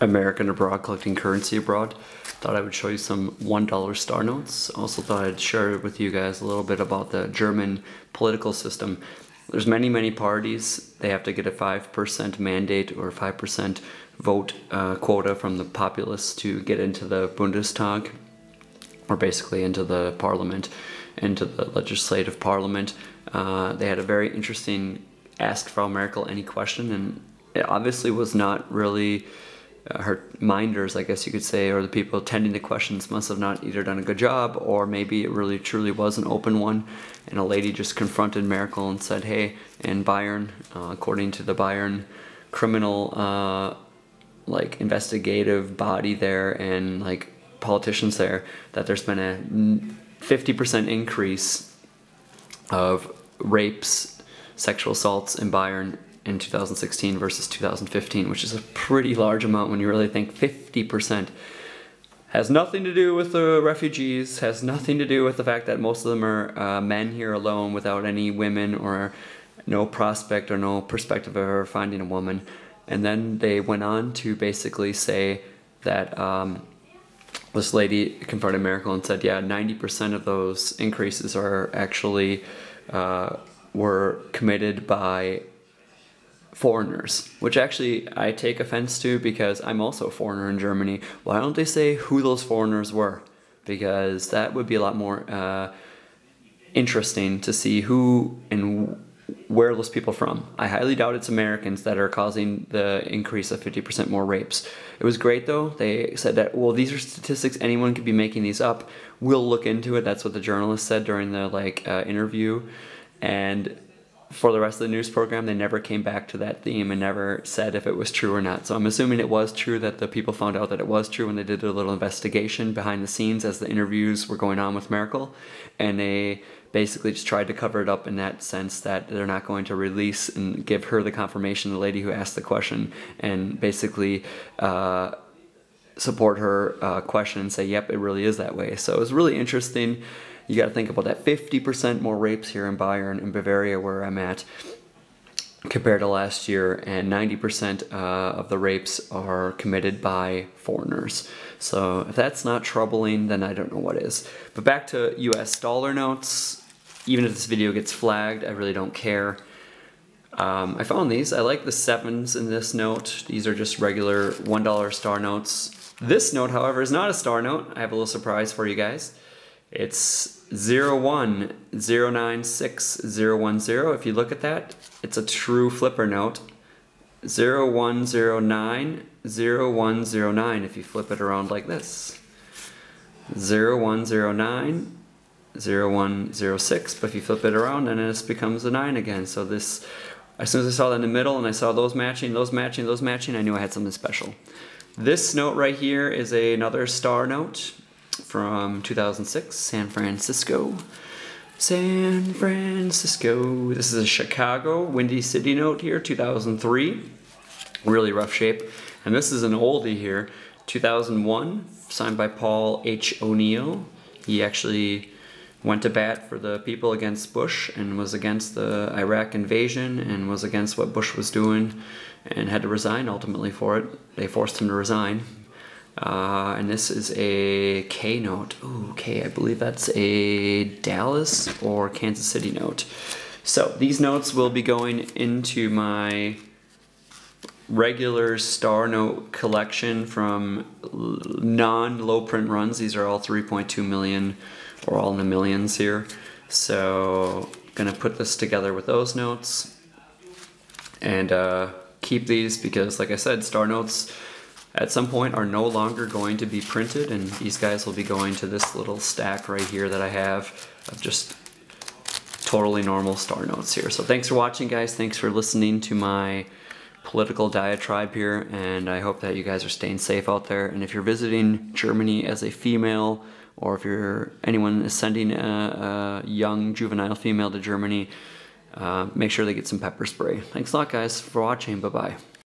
American abroad collecting currency abroad. Thought I would show you some $1 star notes. Also thought I'd share with you guys a little bit about the German political system. There's many, many parties. They have to get a 5% mandate or 5% vote uh, quota from the populace to get into the Bundestag, or basically into the parliament, into the legislative parliament. Uh, they had a very interesting ask Frau Merkel any question, and it obviously was not really her minders, I guess you could say, or the people attending the questions must have not either done a good job, or maybe it really truly was an open one, and a lady just confronted Merkel and said, "Hey, in Bayern, uh, according to the Bayern criminal uh, like investigative body there and like politicians there, that there's been a 50% increase of rapes, sexual assaults in Bayern in 2016 versus 2015, which is a pretty large amount when you really think 50%. Has nothing to do with the refugees, has nothing to do with the fact that most of them are uh, men here alone without any women or no prospect or no perspective of ever finding a woman. And then they went on to basically say that um, this lady confronted Merkel and said, yeah, 90% of those increases are actually uh, were committed by foreigners, which actually I take offense to because I'm also a foreigner in Germany. Why don't they say who those foreigners were? Because that would be a lot more uh, interesting to see who and where are those people from? I highly doubt it's Americans that are causing the increase of 50% more rapes. It was great though. They said that, well, these are statistics, anyone could be making these up. We'll look into it. That's what the journalist said during the like uh, interview. And for the rest of the news program, they never came back to that theme and never said if it was true or not. So I'm assuming it was true that the people found out that it was true when they did a little investigation behind the scenes as the interviews were going on with Merkel. And they basically just tried to cover it up in that sense that they're not going to release and give her the confirmation, the lady who asked the question, and basically uh, support her uh, question and say, yep, it really is that way. So it was really interesting. You got to think about that 50% more rapes here in Bayern, in Bavaria, where I'm at, compared to last year, and 90% uh, of the rapes are committed by foreigners. So if that's not troubling, then I don't know what is. But back to US dollar notes. Even if this video gets flagged, I really don't care. Um, I found these. I like the sevens in this note. These are just regular $1 star notes. This note, however, is not a star note. I have a little surprise for you guys. It's 0109610. If you look at that, it's a true flipper note. 0109 0109 if you flip it around like this. 0109 0106 but if you flip it around then it becomes a 9 again so this as soon as I saw that in the middle and I saw those matching those matching those matching I knew I had something special this note right here is a, another star note from 2006 San Francisco San Francisco this is a Chicago Windy City note here 2003 really rough shape and this is an oldie here, 2001, signed by Paul H. O'Neill. He actually went to bat for the people against Bush and was against the Iraq invasion and was against what Bush was doing and had to resign ultimately for it. They forced him to resign. Uh, and this is a K note. Ooh, K, I believe that's a Dallas or Kansas City note. So these notes will be going into my regular star note collection from non-low print runs. These are all 3.2 million or all in the millions here. So gonna put this together with those notes and uh, keep these because like I said, star notes at some point are no longer going to be printed and these guys will be going to this little stack right here that I have of just totally normal star notes here. So thanks for watching guys. Thanks for listening to my political diatribe here, and I hope that you guys are staying safe out there. And if you're visiting Germany as a female, or if you're anyone is sending a, a young juvenile female to Germany, uh, make sure they get some pepper spray. Thanks a lot, guys, for watching. Bye bye.